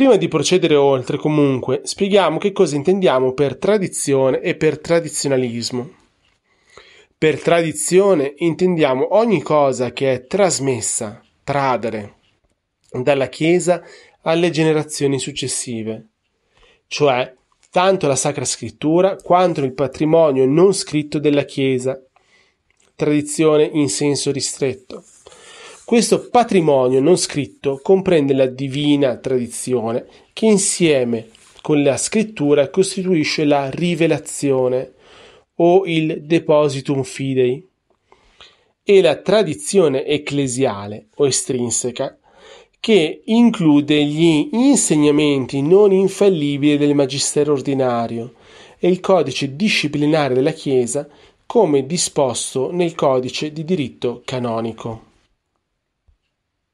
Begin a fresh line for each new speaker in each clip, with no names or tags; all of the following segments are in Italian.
Prima di procedere oltre, comunque, spieghiamo che cosa intendiamo per tradizione e per tradizionalismo. Per tradizione intendiamo ogni cosa che è trasmessa, tradere, dalla Chiesa alle generazioni successive, cioè tanto la Sacra Scrittura quanto il patrimonio non scritto della Chiesa, tradizione in senso ristretto. Questo patrimonio non scritto comprende la divina tradizione che insieme con la scrittura costituisce la rivelazione o il depositum fidei e la tradizione ecclesiale o estrinseca che include gli insegnamenti non infallibili del magistero ordinario e il codice disciplinare della Chiesa come disposto nel codice di diritto canonico.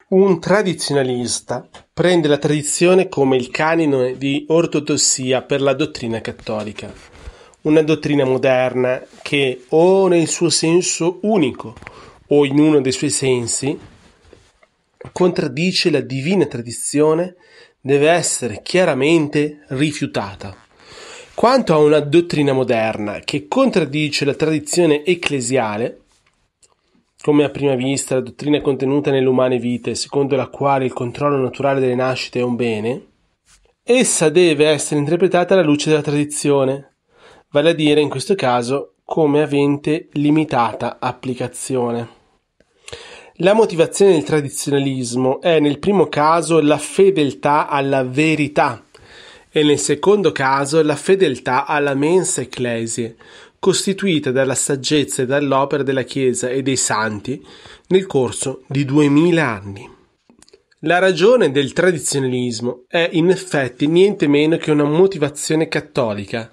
Un tradizionalista prende la tradizione come il canone di ortodossia per la dottrina cattolica, una dottrina moderna che o nel suo senso unico o in uno dei suoi sensi contraddice la divina tradizione deve essere chiaramente rifiutata. Quanto a una dottrina moderna che contraddice la tradizione ecclesiale, come a prima vista la dottrina contenuta nelle umane vite, secondo la quale il controllo naturale delle nascite è un bene, essa deve essere interpretata alla luce della tradizione, vale a dire in questo caso come avente limitata applicazione. La motivazione del tradizionalismo è nel primo caso la fedeltà alla verità e nel secondo caso la fedeltà alla mensa ecclesie, costituita dalla saggezza e dall'opera della Chiesa e dei santi nel corso di duemila anni. La ragione del tradizionalismo è in effetti niente meno che una motivazione cattolica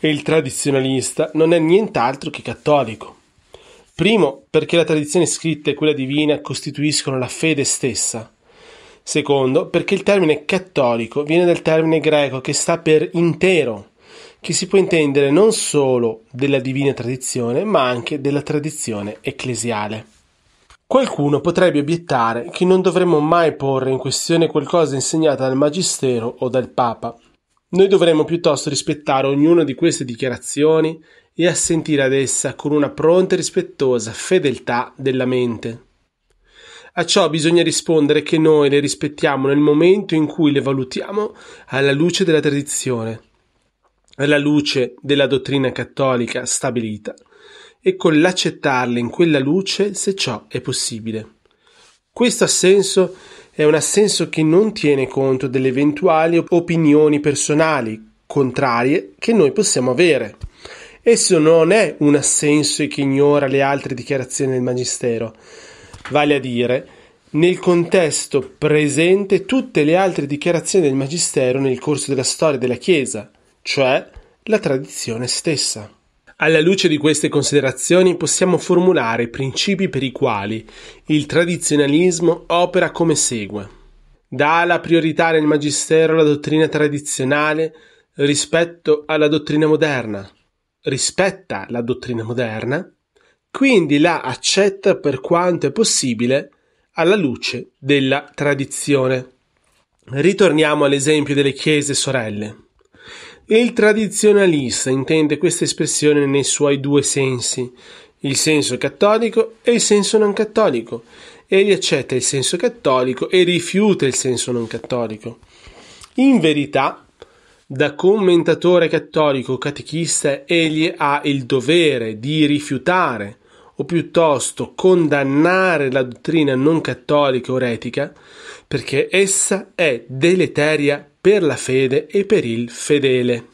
e il tradizionalista non è nient'altro che cattolico. Primo, perché la tradizione scritta e quella divina costituiscono la fede stessa. Secondo, perché il termine cattolico viene dal termine greco che sta per intero, che si può intendere non solo della divina tradizione, ma anche della tradizione ecclesiale. Qualcuno potrebbe obiettare che non dovremmo mai porre in questione qualcosa insegnato dal Magistero o dal Papa. Noi dovremmo piuttosto rispettare ognuna di queste dichiarazioni e assentire ad essa con una pronta e rispettosa fedeltà della mente. A ciò bisogna rispondere che noi le rispettiamo nel momento in cui le valutiamo alla luce della tradizione, alla luce della dottrina cattolica stabilita e con l'accettarle in quella luce se ciò è possibile. Questo assenso è un assenso che non tiene conto delle eventuali opinioni personali contrarie che noi possiamo avere. Esso non è un assenso che ignora le altre dichiarazioni del Magistero, vale a dire, nel contesto presente tutte le altre dichiarazioni del Magistero nel corso della storia della Chiesa, cioè la tradizione stessa. Alla luce di queste considerazioni possiamo formulare i principi per i quali il tradizionalismo opera come segue. Dà la priorità nel Magistero alla dottrina tradizionale rispetto alla dottrina moderna, rispetta la dottrina moderna, quindi la accetta per quanto è possibile alla luce della tradizione. Ritorniamo all'esempio delle chiese sorelle. Il tradizionalista intende questa espressione nei suoi due sensi, il senso cattolico e il senso non cattolico. Egli accetta il senso cattolico e rifiuta il senso non cattolico. In verità, da commentatore cattolico catechista egli ha il dovere di rifiutare o piuttosto condannare la dottrina non cattolica o eretica perché essa è deleteria per la fede e per il fedele.